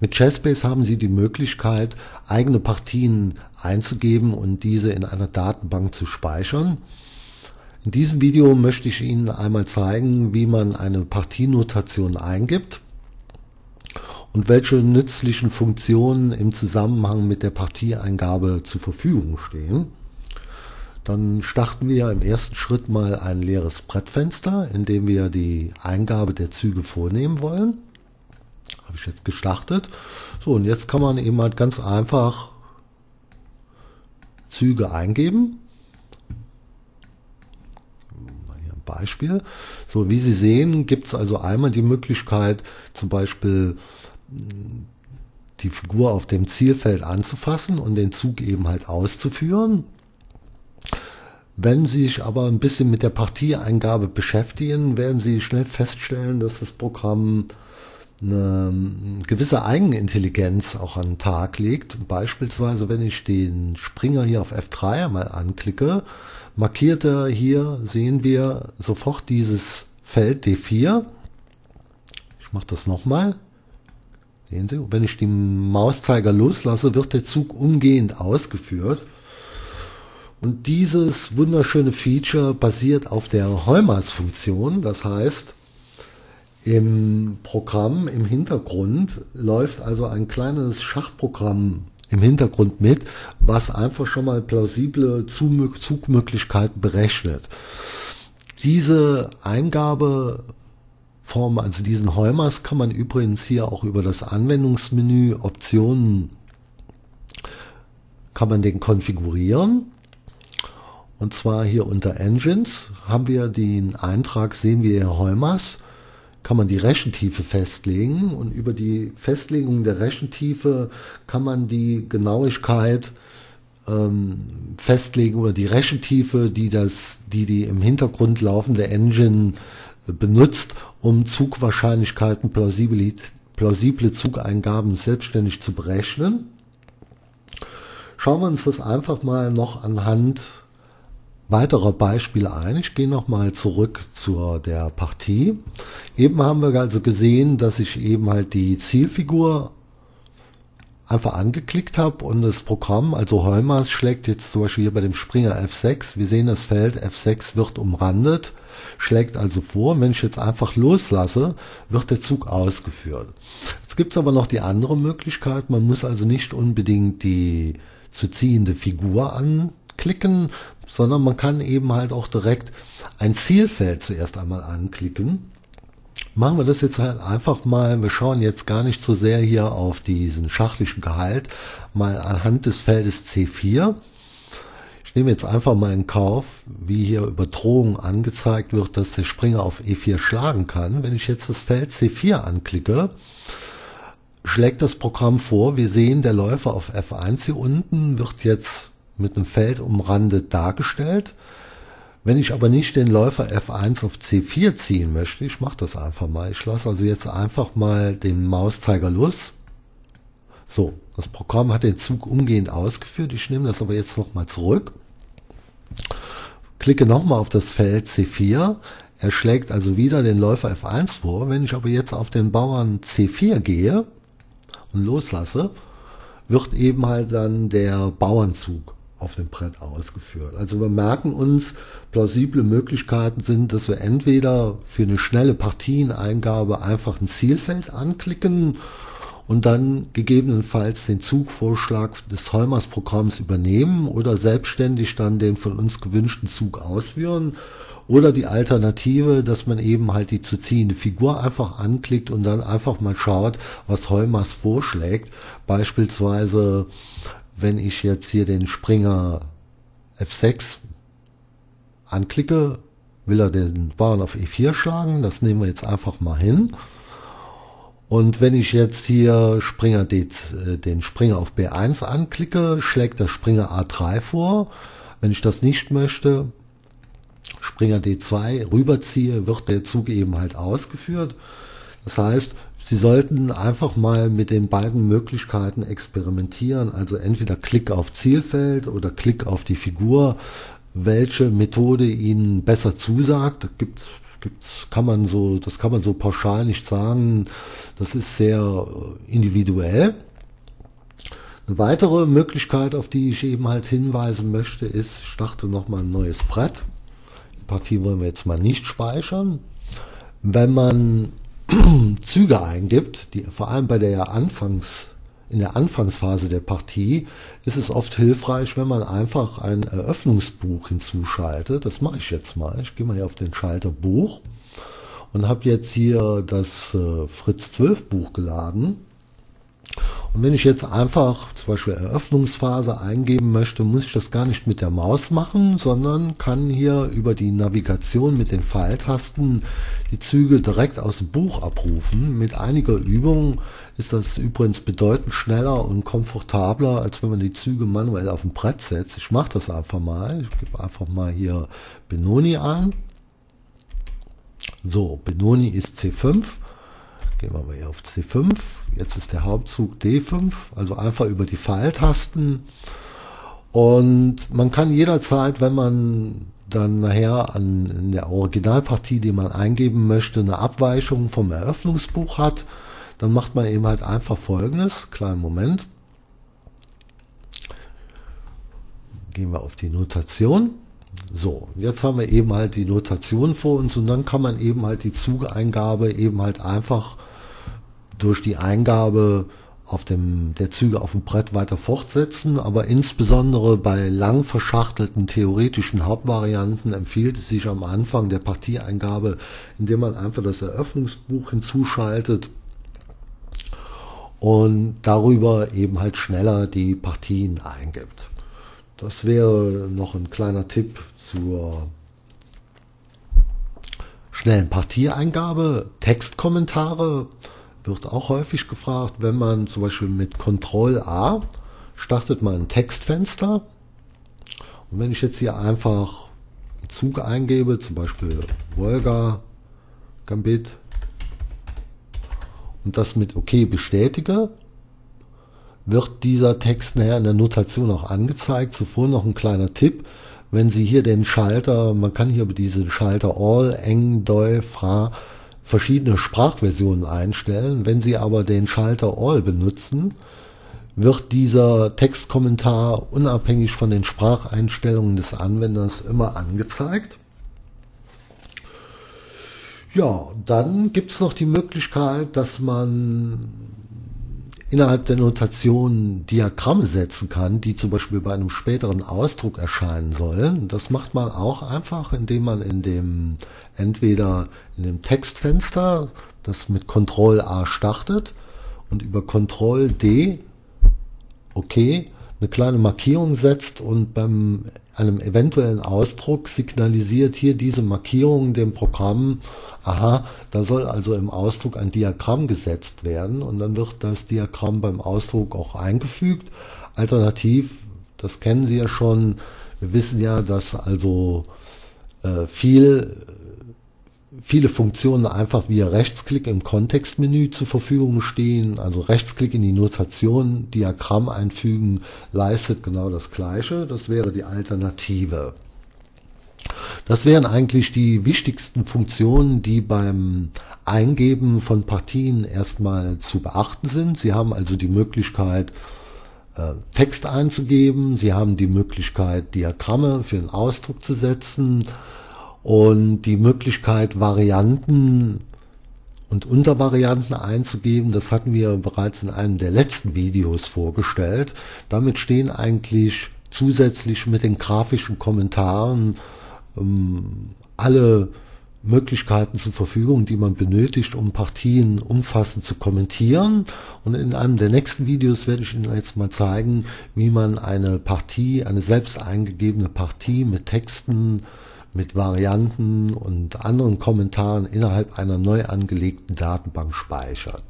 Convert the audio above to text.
Mit Chessbase haben Sie die Möglichkeit, eigene Partien einzugeben und diese in einer Datenbank zu speichern. In diesem Video möchte ich Ihnen einmal zeigen, wie man eine Partienotation eingibt und welche nützlichen Funktionen im Zusammenhang mit der Partieeingabe zur Verfügung stehen. Dann starten wir im ersten Schritt mal ein leeres Brettfenster, in dem wir die Eingabe der Züge vornehmen wollen. Habe ich jetzt gestartet. So, und jetzt kann man eben halt ganz einfach Züge eingeben. Hier ein Beispiel. So, wie Sie sehen, gibt es also einmal die Möglichkeit, zum Beispiel die Figur auf dem Zielfeld anzufassen und den Zug eben halt auszuführen. Wenn Sie sich aber ein bisschen mit der Partieeingabe beschäftigen, werden Sie schnell feststellen, dass das Programm eine gewisse Eigenintelligenz auch an den Tag legt. Beispielsweise, wenn ich den Springer hier auf F3 einmal anklicke, markiert er hier, sehen wir sofort dieses Feld D4. Ich mache das nochmal. Sehen Sie, wenn ich den Mauszeiger loslasse, wird der Zug umgehend ausgeführt. Und dieses wunderschöne Feature basiert auf der Heumas-Funktion. Das heißt, im Programm im Hintergrund läuft also ein kleines Schachprogramm im Hintergrund mit, was einfach schon mal plausible Zugmöglichkeiten berechnet. Diese Eingabeform, also diesen Heumas, kann man übrigens hier auch über das Anwendungsmenü Optionen kann man den konfigurieren. Und zwar hier unter Engines haben wir den Eintrag, sehen wir hier Heumas, kann man die Rechentiefe festlegen und über die Festlegung der Rechentiefe kann man die Genauigkeit ähm, festlegen oder die Rechentiefe, die das, die die im Hintergrund laufende Engine äh, benutzt, um Zugwahrscheinlichkeiten, plausible, plausible Zugeingaben selbstständig zu berechnen. Schauen wir uns das einfach mal noch anhand weiterer Beispiele ein. Ich gehe nochmal zurück zur der Partie. Eben haben wir also gesehen, dass ich eben halt die Zielfigur einfach angeklickt habe und das Programm, also Heumas, schlägt jetzt zum Beispiel hier bei dem Springer F6. Wir sehen das Feld F6 wird umrandet, schlägt also vor. Wenn ich jetzt einfach loslasse, wird der Zug ausgeführt. Jetzt gibt es aber noch die andere Möglichkeit. Man muss also nicht unbedingt die zu ziehende Figur an klicken, sondern man kann eben halt auch direkt ein Zielfeld zuerst einmal anklicken. Machen wir das jetzt halt einfach mal, wir schauen jetzt gar nicht so sehr hier auf diesen schachlichen Gehalt, mal anhand des Feldes C4. Ich nehme jetzt einfach mal in Kauf, wie hier über Drohung angezeigt wird, dass der Springer auf E4 schlagen kann. Wenn ich jetzt das Feld C4 anklicke, schlägt das Programm vor, wir sehen, der Läufer auf F1 hier unten wird jetzt mit einem Feld umrandet dargestellt. Wenn ich aber nicht den Läufer F1 auf C4 ziehen möchte, ich mache das einfach mal. Ich lasse also jetzt einfach mal den Mauszeiger los. So, das Programm hat den Zug umgehend ausgeführt. Ich nehme das aber jetzt nochmal zurück. Klicke nochmal auf das Feld C4. Er schlägt also wieder den Läufer F1 vor. Wenn ich aber jetzt auf den Bauern C4 gehe und loslasse, wird eben halt dann der Bauernzug auf dem Brett ausgeführt. Also wir merken uns, plausible Möglichkeiten sind, dass wir entweder für eine schnelle Partieneingabe einfach ein Zielfeld anklicken und dann gegebenenfalls den Zugvorschlag des Heumas-Programms übernehmen oder selbstständig dann den von uns gewünschten Zug ausführen. Oder die Alternative, dass man eben halt die zu ziehende Figur einfach anklickt und dann einfach mal schaut, was Heumas vorschlägt. Beispielsweise wenn ich jetzt hier den Springer F6 anklicke, will er den Bauern auf E4 schlagen. Das nehmen wir jetzt einfach mal hin. Und wenn ich jetzt hier Springer D, äh, den Springer auf B1 anklicke, schlägt der Springer A3 vor. Wenn ich das nicht möchte, Springer D2 rüberziehe, wird der Zug eben halt ausgeführt. Das heißt, Sie sollten einfach mal mit den beiden Möglichkeiten experimentieren, also entweder Klick auf Zielfeld oder Klick auf die Figur, welche Methode Ihnen besser zusagt. Da gibt es gibt's, kann man so, das kann man so pauschal nicht sagen. Das ist sehr äh, individuell. Eine weitere Möglichkeit, auf die ich eben halt hinweisen möchte, ist, starte nochmal ein neues Brett. Die Partie wollen wir jetzt mal nicht speichern. Wenn man Züge eingibt, die vor allem bei der Anfangs in der Anfangsphase der Partie ist es oft hilfreich, wenn man einfach ein Eröffnungsbuch hinzuschaltet. Das mache ich jetzt mal. Ich gehe mal hier auf den Schalter Buch und habe jetzt hier das äh, Fritz 12 Buch geladen. Und wenn ich jetzt einfach zum Beispiel Eröffnungsphase eingeben möchte, muss ich das gar nicht mit der Maus machen, sondern kann hier über die Navigation mit den Pfeiltasten die Züge direkt aus dem Buch abrufen. Mit einiger Übung ist das übrigens bedeutend schneller und komfortabler, als wenn man die Züge manuell auf dem Brett setzt. Ich mache das einfach mal. Ich gebe einfach mal hier Benoni ein. So, Benoni ist C5. Gehen wir mal hier auf C5. Jetzt ist der Hauptzug D5, also einfach über die Pfeiltasten. Und man kann jederzeit, wenn man dann nachher an der Originalpartie, die man eingeben möchte, eine Abweichung vom Eröffnungsbuch hat, dann macht man eben halt einfach folgendes. Kleinen Moment. Gehen wir auf die Notation. So, jetzt haben wir eben halt die Notation vor uns und dann kann man eben halt die Zugeingabe eben halt einfach durch die Eingabe auf dem, der Züge auf dem Brett weiter fortsetzen, aber insbesondere bei lang verschachtelten theoretischen Hauptvarianten empfiehlt es sich am Anfang der Partieeingabe, indem man einfach das Eröffnungsbuch hinzuschaltet und darüber eben halt schneller die Partien eingibt. Das wäre noch ein kleiner Tipp zur schnellen Partieeingabe. Textkommentare wird auch häufig gefragt, wenn man zum Beispiel mit Ctrl A startet man ein Textfenster und wenn ich jetzt hier einfach einen Zug eingebe, zum Beispiel Volga Gambit und das mit OK bestätige, wird dieser Text nachher in der Notation auch angezeigt. Zuvor noch ein kleiner Tipp. Wenn Sie hier den Schalter, man kann hier über diesen Schalter All, Eng, Doi, Fra verschiedene Sprachversionen einstellen. Wenn Sie aber den Schalter All benutzen, wird dieser Textkommentar unabhängig von den Spracheinstellungen des Anwenders immer angezeigt. Ja, dann gibt es noch die Möglichkeit, dass man innerhalb der Notation Diagramme setzen kann, die zum Beispiel bei einem späteren Ausdruck erscheinen sollen. Das macht man auch einfach, indem man in dem entweder in dem Textfenster, das mit Ctrl A startet und über Ctrl D OK eine kleine Markierung setzt und beim einem eventuellen Ausdruck signalisiert hier diese Markierung dem Programm, aha, da soll also im Ausdruck ein Diagramm gesetzt werden und dann wird das Diagramm beim Ausdruck auch eingefügt. Alternativ, das kennen Sie ja schon, wir wissen ja, dass also äh, viel viele Funktionen einfach via Rechtsklick im Kontextmenü zur Verfügung stehen. Also Rechtsklick in die Notation, Diagramm einfügen, leistet genau das gleiche. Das wäre die Alternative. Das wären eigentlich die wichtigsten Funktionen, die beim Eingeben von Partien erstmal zu beachten sind. Sie haben also die Möglichkeit, äh, Text einzugeben. Sie haben die Möglichkeit, Diagramme für den Ausdruck zu setzen und die Möglichkeit, Varianten und Untervarianten einzugeben, das hatten wir bereits in einem der letzten Videos vorgestellt. Damit stehen eigentlich zusätzlich mit den grafischen Kommentaren ähm, alle Möglichkeiten zur Verfügung, die man benötigt, um Partien umfassend zu kommentieren. Und in einem der nächsten Videos werde ich Ihnen jetzt mal zeigen, wie man eine Partie, eine selbst eingegebene Partie mit Texten mit Varianten und anderen Kommentaren innerhalb einer neu angelegten Datenbank speichert.